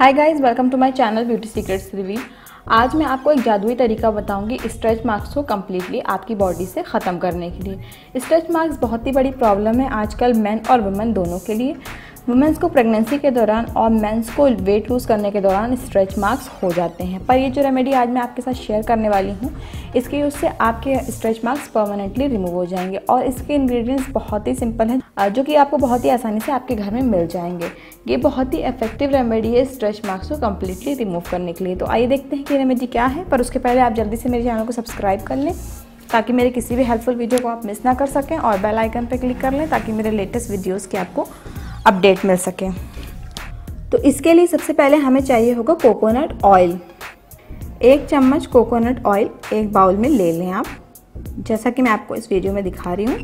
Hi guys welcome to my channel beauty secrets reveal आज मैं आपको एक जादुई तरीका बताऊँगी स्ट्रेच मार्क्स को कम्प्लीटली आपकी बॉडी से ख़त्म करने के लिए। स्ट्रेच मार्क्स बहुत ही बड़ी प्रॉब्लम है आजकल मेन और वुमेन दोनों के लिए। वुमेंस को प्रेगनेंसी के दौरान और मेंस को वेट लूज़ करने के दौरान स्ट्रेच मार्क्स हो जाते हैं। पर ये जो रेमेडी आज मैं आपके साथ शेयर करने वाली हूँ इसके यूज़ से आपके स्ट्रेच मार्क्स परमानेंटली रिमूव हो जाएँगे और इसके इंग्रेडिएंट्स बहुत ही सिंपल हैं जो कि आपको बहुत ही आसानी से आपके घर में मिल जाएँगे। ये बहुत ही इफ़ेक्टिव रेमेडी है स्ट्रेच मार्क्स को कम्प्लीटली रिमूव करने के लिए। तो आइए देखते हैं कि रेमेडी क्या है, पर उसके पहले आप जल्दी से मेरे चैनल को सब्सक्राइब कर लें, ताकि मेरे किसी भी हेल्पफुल वीडियो को आप मिस ना कर सकें और बेल आइकन पर क्लिक कर लें, ताकि मेरे लेटेस्ट वीडियोज़ की आपको अपडेट मिल सके। तो इसके लिए सबसे पहले हमें चाहिए होगा कोकोनट ऑयल एक चम्मच कोकोनट ऑयल एक बाउल में ले लें आप, जैसा कि मैं आपको इस वीडियो में दिखा रही हूँ।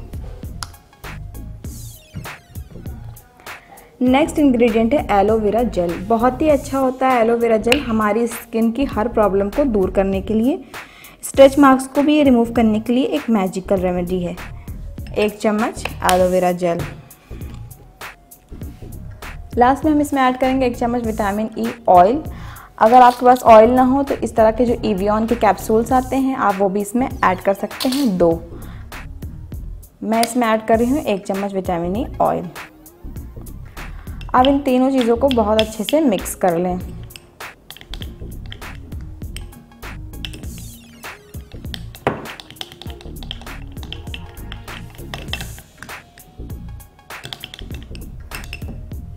नेक्स्ट इंग्रेडिएंट है एलोवेरा जेल बहुत ही अच्छा होता है एलोवेरा जेल हमारी स्किन की हर प्रॉब्लम को दूर करने के लिए। स्ट्रेच मार्क्स को भी रिमूव करने के लिए एक मैजिकल रेमेडी है। एक चम्मच एलोवेरा जेल लास्ट में हम इसमें ऐड करेंगे एक चम्मच विटामिन ई ऑयल अगर आपके पास ऑयल ना हो तो इस तरह के जो ईवियन के कैप्सूल्स आते हैं, आप वो भी इसमें ऐड कर सकते हैं दो। मैं इसमें ऐड कर रही हूँ एक चम्मच विटामिन ई ऑयल अब इन तीनों चीज़ों को बहुत अच्छे से मिक्स कर लें।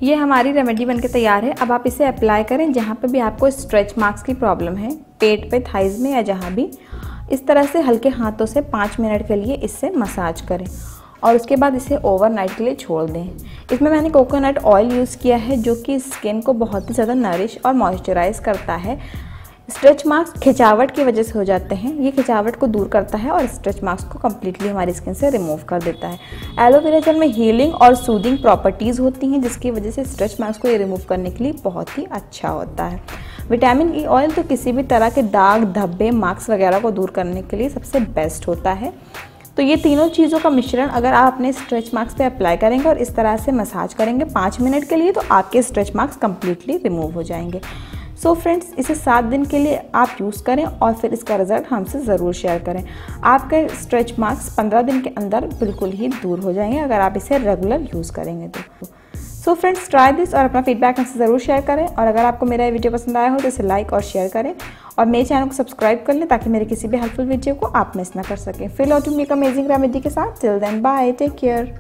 ये हमारी रेमेडी बनके तैयार है। अब आप इसे अप्लाई करें जहाँ पे भी आपको स्ट्रेच मार्क्स की प्रॉब्लम है, पेट पे थाइज में या जहाँ भी। इस तरह से हल्के हाथों से पाँच मिनट के लिए इससे मसाज करें और उसके बाद इसे ओवरनाइट के लिए छोड़ दें। इसमें मैंने कोकोनट ऑयल यूज़ किया है जो कि स्किन को बहुत ही ज़्यादा नरिश और मॉइस्चराइज करता है। स्ट्रेच मार्क्स खिंचावट की वजह से हो जाते हैं। ये खिंचावट को दूर करता है और स्ट्रेच मार्क्स को कम्प्लीटली हमारी स्किन से रिमूव कर देता है। एलोवेरा जेल में हीलिंग और सूदिंग प्रॉपर्टीज़ होती हैं, जिसकी वजह से स्ट्रेच मार्क्स को ये रिमूव करने के लिए बहुत ही अच्छा होता है। विटामिन ई ऑयल तो किसी भी तरह के दाग, धब्बे मार्क्स वगैरह को दूर करने के लिए सबसे बेस्ट होता है। तो ये तीनों चीज़ों का मिश्रण अगर आप अपने स्ट्रेच मार्क्स पे अप्लाई करेंगे और इस तरह से मसाज करेंगे पाँच मिनट के लिए तो आपके स्ट्रेच मार्क्स कम्प्लीटली रिमूव हो जाएँगे। सो so फ्रेंड्स इसे सात दिन के लिए आप यूज़ करें और फिर इसका रिज़ल्ट हमसे ज़रूर शेयर करें। आपके स्ट्रेच मार्क्स पंद्रह दिन के अंदर बिल्कुल ही दूर हो जाएँगे अगर आप इसे रेगुलर यूज़ करेंगे तो। सो फ्रेंड्स ट्राई दिस और अपना फीडबैक हमसे ज़रूर शेयर करें और अगर आपको मेरा ये वीडियो पसंद आया हो तो इसे लाइक और शेयर करें और मेरे चैनल को सब्सक्राइब कर लें ताकि मेरे किसी भी हेल्पफुल वीडियो को आप मिस ना कर सकें। फिर लौटूँगी एक अमेजिंग रेमेडी के साथ till then bye take care